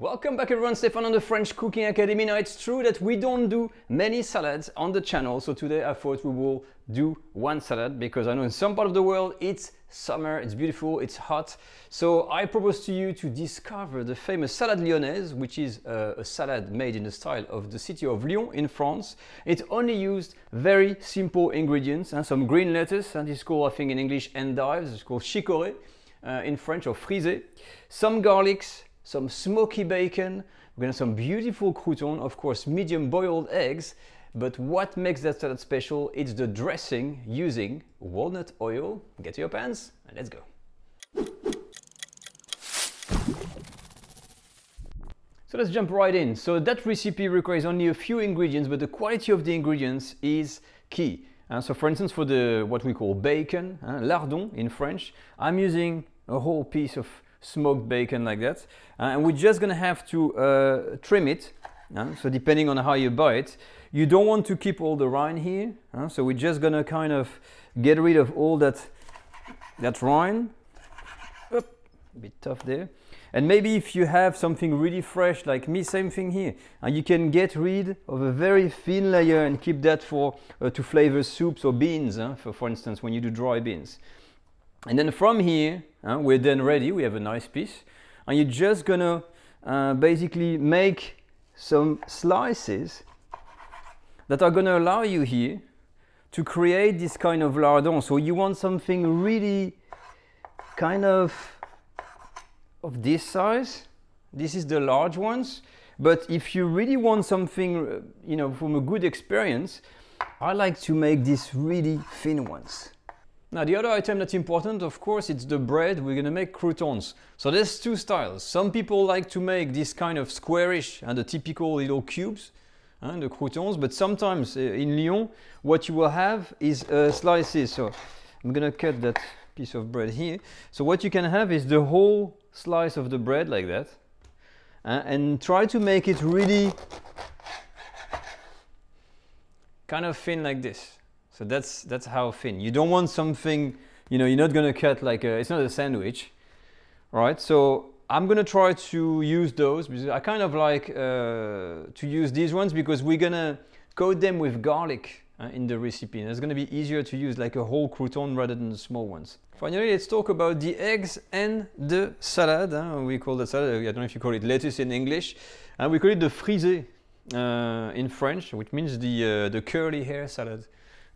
Welcome back everyone, Stefan on the French Cooking Academy. Now it's true that we don't do many salads on the channel, so today I thought we will do one salad because I know in some part of the world it's summer, it's beautiful, it's hot. So I propose to you to discover the famous salad lyonnaise, which is a, a salad made in the style of the city of Lyon in France. It only used very simple ingredients and some green lettuce, and it's called I think in English endives, it's called chicorée uh, in French or frisée, some garlics, some smoky bacon, we're gonna have some beautiful croutons, of course medium boiled eggs, but what makes that salad special? It's the dressing using walnut oil. Get to your pans and let's go. So let's jump right in. So that recipe requires only a few ingredients, but the quality of the ingredients is key. Uh, so for instance, for the what we call bacon, uh, lardon in French, I'm using a whole piece of smoked bacon like that. Uh, and we're just gonna have to uh, trim it. Uh, so depending on how you buy it, you don't want to keep all the rind here. Uh, so we're just gonna kind of get rid of all that, that rind. Oop, a bit tough there. And maybe if you have something really fresh like me, same thing here. Uh, you can get rid of a very thin layer and keep that for uh, to flavor soups or beans, uh, for, for instance, when you do dry beans. And then from here, uh, we're then ready, we have a nice piece. And you're just gonna uh, basically make some slices that are gonna allow you here to create this kind of lardon. So you want something really kind of of this size. This is the large ones. But if you really want something, uh, you know, from a good experience, I like to make these really thin ones. Now the other item that's important, of course, it's the bread. We're gonna make croutons. So there's two styles. Some people like to make this kind of squarish and the typical little cubes, uh, the croutons, but sometimes uh, in Lyon, what you will have is uh, slices. So I'm gonna cut that piece of bread here. So what you can have is the whole slice of the bread like that, uh, and try to make it really kind of thin like this. So that's that's how thin. You don't want something, you know, you're not gonna cut like a, it's not a sandwich, right? So I'm gonna try to use those because I kind of like uh, to use these ones because we're gonna coat them with garlic uh, in the recipe. And it's gonna be easier to use like a whole crouton rather than small ones. Finally, let's talk about the eggs and the salad. Huh? We call the salad, I don't know if you call it lettuce in English. And uh, we call it the frisée uh, in French, which means the, uh, the curly hair salad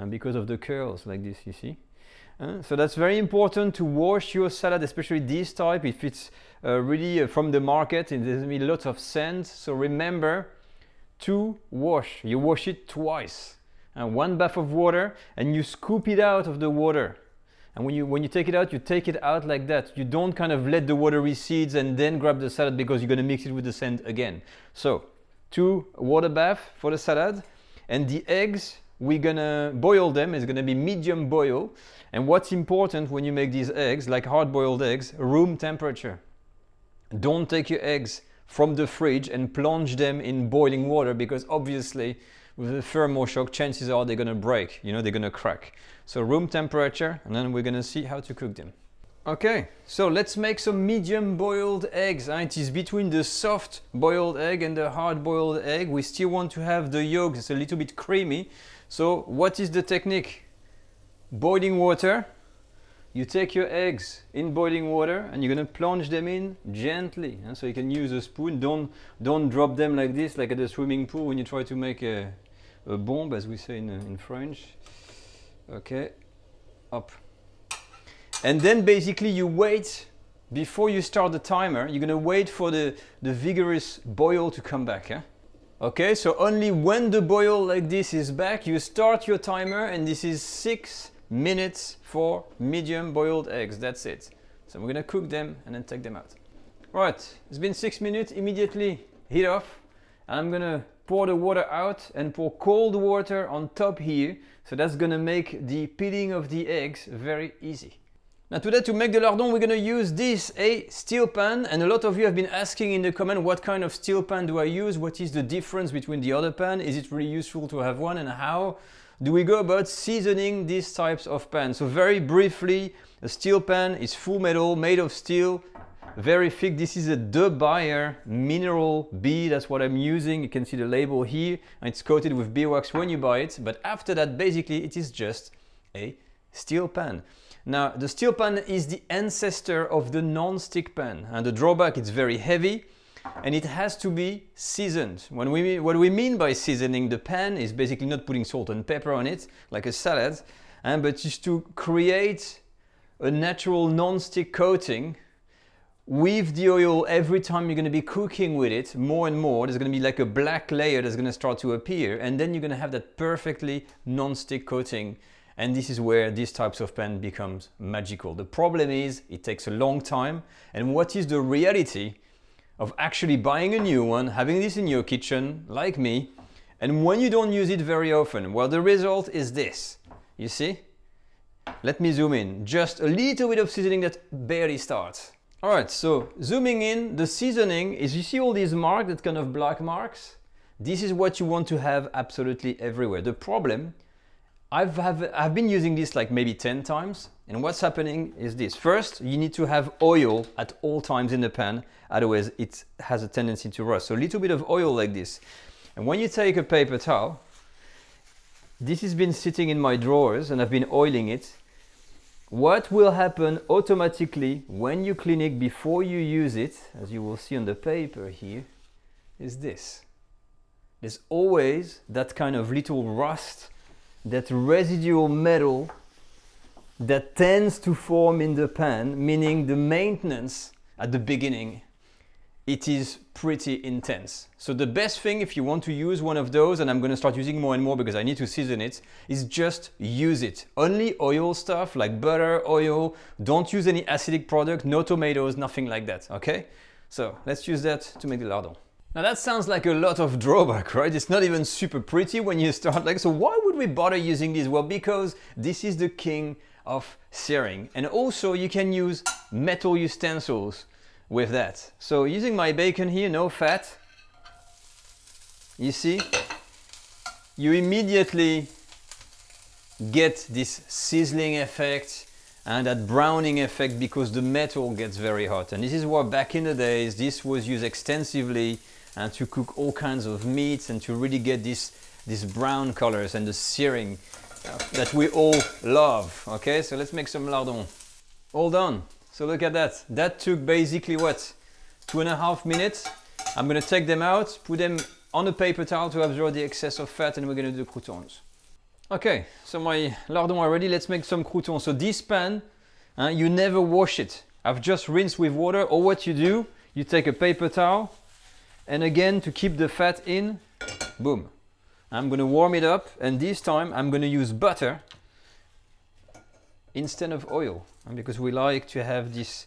and because of the curls like this you see. Uh, so that's very important to wash your salad especially this type. If it's uh, really uh, from the market and there's going lots of sand so remember to wash. You wash it twice. Uh, one bath of water and you scoop it out of the water. And when you when you take it out you take it out like that. You don't kind of let the water recede and then grab the salad because you're going to mix it with the sand again. So two water bath for the salad and the eggs we're gonna boil them. It's gonna be medium boil. And what's important when you make these eggs, like hard boiled eggs, room temperature. Don't take your eggs from the fridge and plunge them in boiling water because obviously with a thermal shock, chances are they're gonna break, you know, they're gonna crack. So room temperature, and then we're gonna see how to cook them. Okay, so let's make some medium boiled eggs. It is between the soft boiled egg and the hard boiled egg. We still want to have the yolk, it's a little bit creamy. So what is the technique? Boiling water. You take your eggs in boiling water and you're gonna plunge them in gently. And so you can use a spoon. Don't don't drop them like this, like at a swimming pool when you try to make a, a bomb, as we say in, uh, in French. Okay, up. And then basically you wait before you start the timer. You're gonna wait for the the vigorous boil to come back. Eh? Okay, so only when the boil like this is back, you start your timer and this is six minutes for medium boiled eggs. That's it. So we're gonna cook them and then take them out. Right, it's been six minutes, immediately heat off. And I'm gonna pour the water out and pour cold water on top here. So that's gonna make the peeling of the eggs very easy. Now today to make the lardon we're gonna use this a steel pan and a lot of you have been asking in the comment what kind of steel pan do I use, what is the difference between the other pan, is it really useful to have one and how do we go about seasoning these types of pans. So very briefly, a steel pan is full metal, made of steel, very thick. This is a De Buyer mineral B. That's what I'm using. You can see the label here. And it's coated with beeswax when you buy it. But after that, basically, it is just a steel pan. Now, the steel pan is the ancestor of the non-stick pan. And the drawback, it's very heavy and it has to be seasoned. When we, what we mean by seasoning the pan is basically not putting salt and pepper on it like a salad, and, but just to create a natural non-stick coating with the oil every time you're going to be cooking with it more and more there's going to be like a black layer that's going to start to appear and then you're going to have that perfectly non-stick coating and this is where these types of pen becomes magical the problem is it takes a long time and what is the reality of actually buying a new one having this in your kitchen like me and when you don't use it very often well the result is this you see let me zoom in. Just a little bit of seasoning that barely starts. All right, so zooming in, the seasoning is, you see all these marks, that kind of black marks? This is what you want to have absolutely everywhere. The problem, I've, have, I've been using this like maybe 10 times, and what's happening is this. First, you need to have oil at all times in the pan, otherwise it has a tendency to rust. So a little bit of oil like this. And when you take a paper towel, this has been sitting in my drawers and I've been oiling it what will happen automatically when you clean it before you use it, as you will see on the paper here, is this. There's always that kind of little rust, that residual metal that tends to form in the pan, meaning the maintenance at the beginning it is pretty intense. So the best thing if you want to use one of those, and I'm gonna start using more and more because I need to season it, is just use it. Only oil stuff like butter, oil, don't use any acidic product, no tomatoes, nothing like that, okay? So let's use that to make the lardon. Now that sounds like a lot of drawback, right? It's not even super pretty when you start like, so why we bother using this? Well, because this is the king of searing. And also you can use metal utensils with that. So using my bacon here, no fat, you see, you immediately get this sizzling effect and that browning effect because the metal gets very hot. And this is what back in the days, this was used extensively and to cook all kinds of meats and to really get this, this brown colors and the searing that we all love. Okay, so let's make some lardon. All done. So look at that. That took basically what? Two and a half minutes. I'm gonna take them out, put them on a paper towel to absorb the excess of fat and we're gonna do croutons. Okay, so my lardons are ready. Let's make some croutons. So this pan, uh, you never wash it. I've just rinsed with water or what you do, you take a paper towel and again to keep the fat in, boom. I'm gonna warm it up and this time I'm gonna use butter instead of oil because we like to have this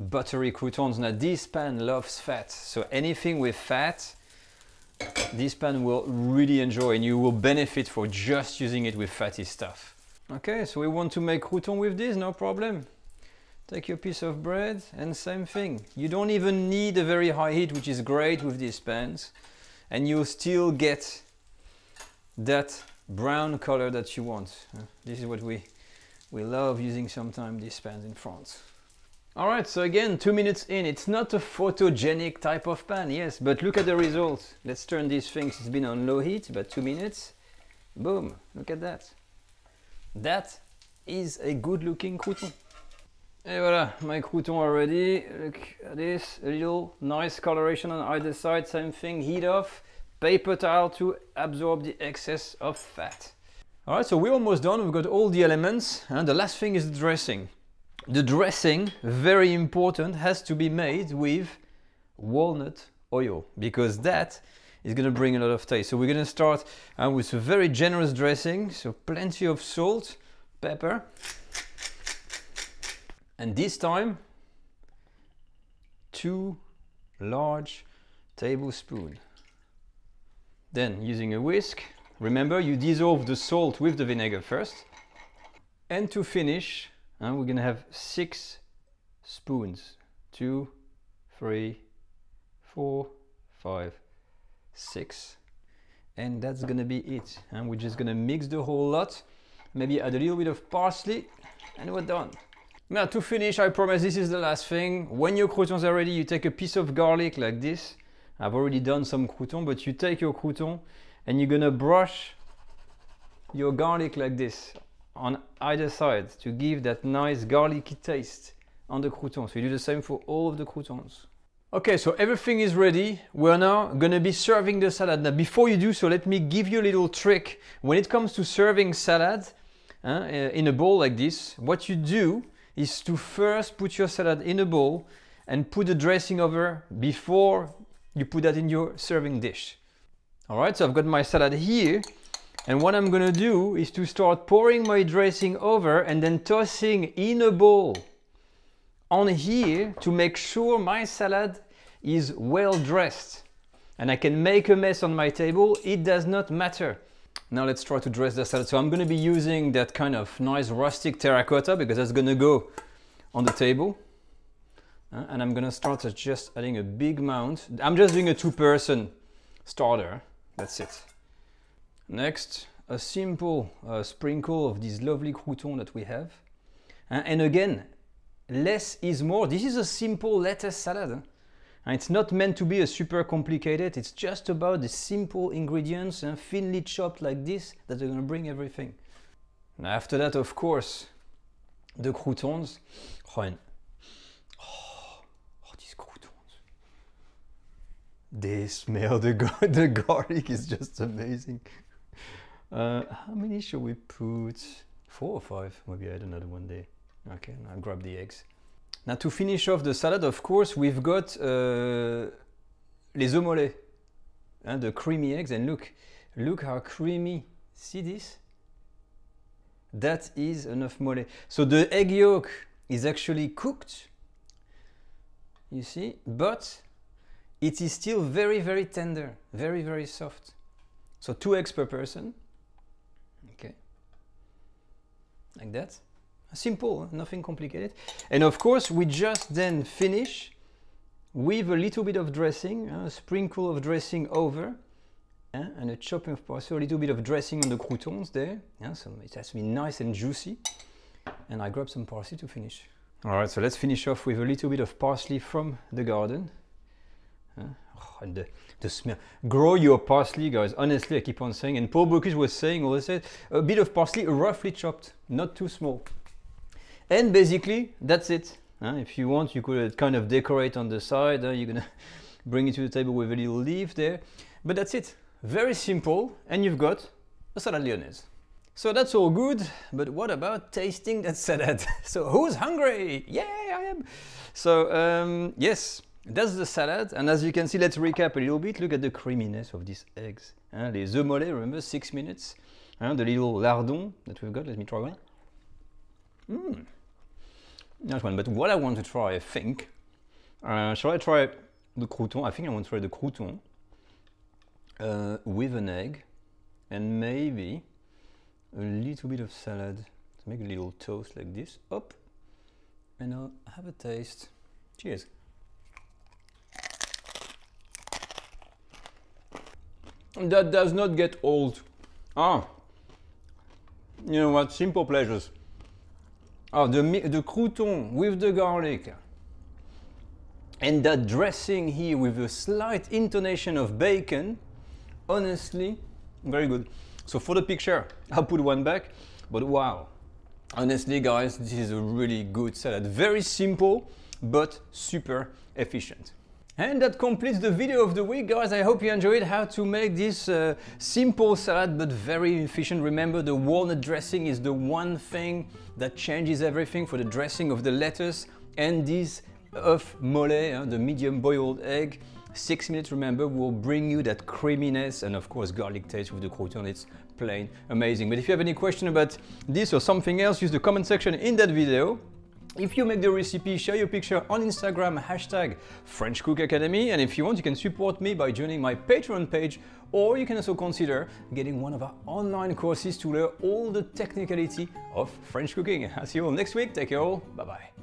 buttery croutons. Now this pan loves fat, so anything with fat, this pan will really enjoy and you will benefit for just using it with fatty stuff. Okay, so we want to make crouton with this, no problem. Take your piece of bread and same thing. You don't even need a very high heat, which is great with these pans. And you'll still get that brown color that you want. This is what we we love using sometimes these pans in France. Alright, so again, two minutes in. It's not a photogenic type of pan, yes, but look at the results. Let's turn these things, it's been on low heat, about two minutes. Boom, look at that. That is a good looking crouton. And voila, my crouton already. Look at this, a little nice coloration on either side, same thing, heat off, paper towel to absorb the excess of fat. All right, so we're almost done. We've got all the elements. And the last thing is the dressing. The dressing, very important, has to be made with walnut oil because that is going to bring a lot of taste. So we're going to start uh, with a very generous dressing. So plenty of salt, pepper. And this time, two large tablespoons. Then using a whisk, Remember, you dissolve the salt with the vinegar first. And to finish, uh, we're gonna have six spoons. Two, three, four, five, six. And that's gonna be it. And we're just gonna mix the whole lot. Maybe add a little bit of parsley and we're done. Now to finish, I promise this is the last thing. When your croutons are ready, you take a piece of garlic like this. I've already done some croutons, but you take your crouton and you're gonna brush your garlic like this on either side to give that nice garlicky taste on the crouton. So you do the same for all of the croutons. Okay, so everything is ready. We're now gonna be serving the salad. Now, before you do so, let me give you a little trick. When it comes to serving salad uh, in a bowl like this, what you do is to first put your salad in a bowl and put the dressing over before you put that in your serving dish. All right, so I've got my salad here. And what I'm gonna do is to start pouring my dressing over and then tossing in a bowl on here to make sure my salad is well dressed. And I can make a mess on my table, it does not matter. Now let's try to dress the salad. So I'm to be using that kind of nice rustic terracotta because that's to go on the table. Uh, and I'm going to start just adding a big amount. I'm just doing a two-person starter. That's it. Next, a simple uh, sprinkle of this lovely crouton that we have. Uh, and again, less is more. This is a simple lettuce salad. And it's not meant to be a super complicated, it's just about the simple ingredients and thinly chopped like this that are gonna bring everything. Now after that, of course, the croutons. And, oh, oh, these croutons. They smell the, the garlic is just amazing. Uh, how many should we put? Four or five? Maybe I add another one day. Okay, I'll grab the eggs. Now to finish off the salad, of course, we've got uh, les mollets, and the creamy eggs. And look, look how creamy. See this? That is enough mole. So the egg yolk is actually cooked, you see, but it is still very, very tender, very, very soft. So two eggs per person. Okay. Like that. Simple, nothing complicated. And of course, we just then finish with a little bit of dressing, a sprinkle of dressing over, uh, and a chopping of parsley, a little bit of dressing on the croutons there. Yeah, so it has to be nice and juicy. And I grab some parsley to finish. All right, so let's finish off with a little bit of parsley from the garden. Uh, oh, and the, the smell. Grow your parsley, guys. Honestly, I keep on saying. And Paul Bocuse was saying, always said, a bit of parsley roughly chopped, not too small. And basically, that's it. Uh, if you want, you could kind of decorate on the side. Uh, you're gonna bring it to the table with a little leaf there. But that's it. Very simple. And you've got a salad lyonnaise. So that's all good, but what about tasting that salad? so who's hungry? Yeah, I am. So um, yes, that's the salad. And as you can see, let's recap a little bit. Look at the creaminess of these eggs. Uh, les œufs mollets, remember, six minutes. Uh, the little lardon that we've got. Let me try one. Mmm. Nice one. But what I want to try, I think, uh, shall I try the crouton? I think I want to try the crouton uh, with an egg and maybe a little bit of salad. To make a little toast like this. Up. And I'll have a taste. Cheers. That does not get old. Ah, you know what? Simple pleasures. Oh, the, the crouton with the garlic. And that dressing here with a slight intonation of bacon, honestly, very good. So for the picture, I'll put one back, but wow. Honestly, guys, this is a really good salad. Very simple, but super efficient. And that completes the video of the week, guys. I hope you enjoyed how to make this uh, simple salad, but very efficient. Remember, the walnut dressing is the one thing that changes everything for the dressing of the lettuce and this œuf mollet, uh, the medium boiled egg. Six minutes, remember, will bring you that creaminess and of course garlic taste with the crouton. It's plain amazing. But if you have any question about this or something else, use the comment section in that video. If you make the recipe, share your picture on Instagram, hashtag French Cook Academy. And if you want, you can support me by joining my Patreon page, or you can also consider getting one of our online courses to learn all the technicality of French cooking. I'll see you all next week. Take care all. Bye bye.